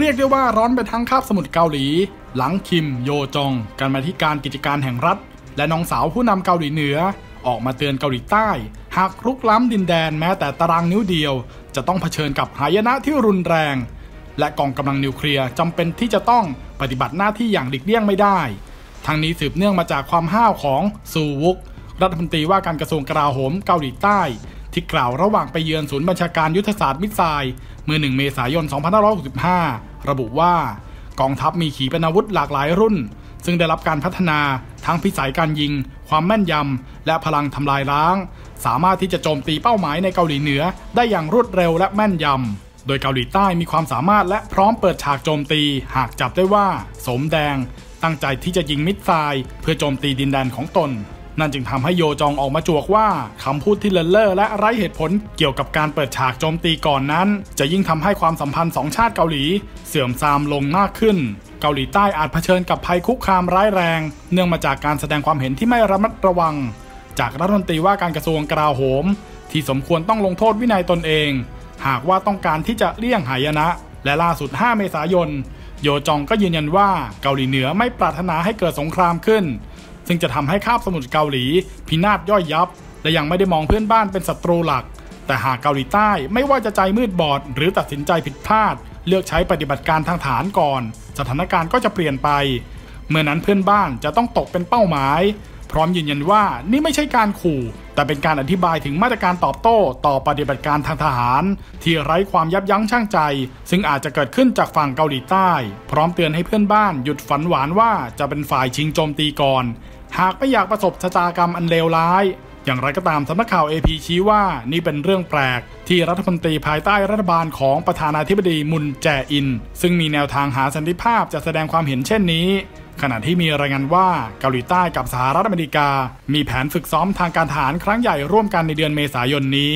เรียกได้ว่าร้อนไปทั้งคาบสมุทรเกาหลี หลังคิมโยจองการมาธิการกิจการแห่งรัฐ และน้องสาวผู้นำเกาหลีเหนือ ออกมาเตือนเกาหลีใต้ หากรุกล้ำดินแดนแม้แต่ตารางนิ้วเดียว จะต้องเผชิญกับหายนะที่รุนแรง และกองกำลังนิวเคลียร์จำเป็นที่จะต้องปฏิบัติหน้าที่อย่างหลีกเลี่ยงไม่ได้ทั้งนี้สืบเนื่องมาจากความห้าวของซูวุกรัฐมนตรีว่าการกระทรวงกลาโหมเกาหลีใต้ ที่กล่าวระหว่างไปเยือนศูนย์บัญชาการยุทธศาสตร์มิสไซล์เมื่อ 1 เมษายน 2565 ระบุว่ากองทัพมีขีปนาวุธหลากหลายรุ่น ซึ่งได้รับการพัฒนาทั้งพิสัยการยิง ความแม่นยำ และพลังทำลายล้าง สามารถที่จะโจมตีเป้าหมายในเกาหลีเหนือได้อย่างรวดเร็วและแม่นยำ โดยเกาหลีใต้มีความสามารถและพร้อมเปิดฉากโจมตี หากจับได้ว่า สมแดง ตั้งใจที่จะยิงมิดไซล์เพื่อโจมตีดินแดนของตน นั่นจึงทำให้โยจองออกมาจวกว่าคำพูดที่เลินเล่อและไร้เหตุผลเกี่ยวกับการเปิดฉากโจมตีก่อนนั้น จะยิ่งทำให้ความสัมพันธ์สองชาติเกาหลี เสื่อมทรามลงมากขึ้น เกาหลีใต้อาจเผชิญกับภัยคุกคามร้ายแรง เนื่องมาจากการแสดงความเห็นที่ไม่ระมัดระวัง จากรัฐมนตรีว่าการกระทรวงกลาโหม ที่สมควรต้องลงโทษวินัยตนเอง หากว่าต้องการที่จะเลี่ยงหายนะ และล่าสุด 5 เมษายน โยจองก็ยืนยันว่าเกาหลีเหนือไม่ปรารถนาให้เกิดสงครามขึ้น ซึ่งจะทำให้คาบสมุทรเกาหลี พินาศย่อยยับ และยังไม่ได้มองเพื่อนบ้านเป็นศัตรูหลัก แต่หากเกาหลีใต้ไม่ว่าจะใจมืดบอด หรือตัดสินใจผิดพลาด เลือกใช้ปฏิบัติการทางฐานก่อน สถานการณ์ก็จะเปลี่ยนไป เมื่อนั้นเพื่อนบ้านจะต้องตกเป็นเป้าหมาย พร้อมยืนยันว่านี่ไม่ใช่การขู่ แต่เป็นการอธิบายถึงมาตรการตอบโต้ ต่อปฏิบัติการทางทหาร ที่ไร้ความยับยั้งชั่งใจ ซึ่งอาจจะเกิดขึ้นจากฝั่งเกาหลีใต้ พร้อมเตือนให้เพื่อนบ้านหยุดฝันหวานว่าจะเป็นฝ่ายชิงโจมตีก่อน หากไม่อยากประสบชะตากรรมอันเลวร้าย อย่างไรก็ตามสำนักข่าว AP ชี้ว่านี่เป็นเรื่องแปลก ที่รัฐมนตรีภายใต้รัฐบาลของประธานาธิบดีมุนแจอิน ซึ่งมีแนวทางหาสันติภาพจะแสดงความเห็นเช่นนี้ ขณะที่มีรายงานว่าเกาหลีใต้กับสหรัฐอเมริกา มีแผนฝึกซ้อมทางการทหารครั้งใหญ่ร่วมกันในเดือนเมษายนนี้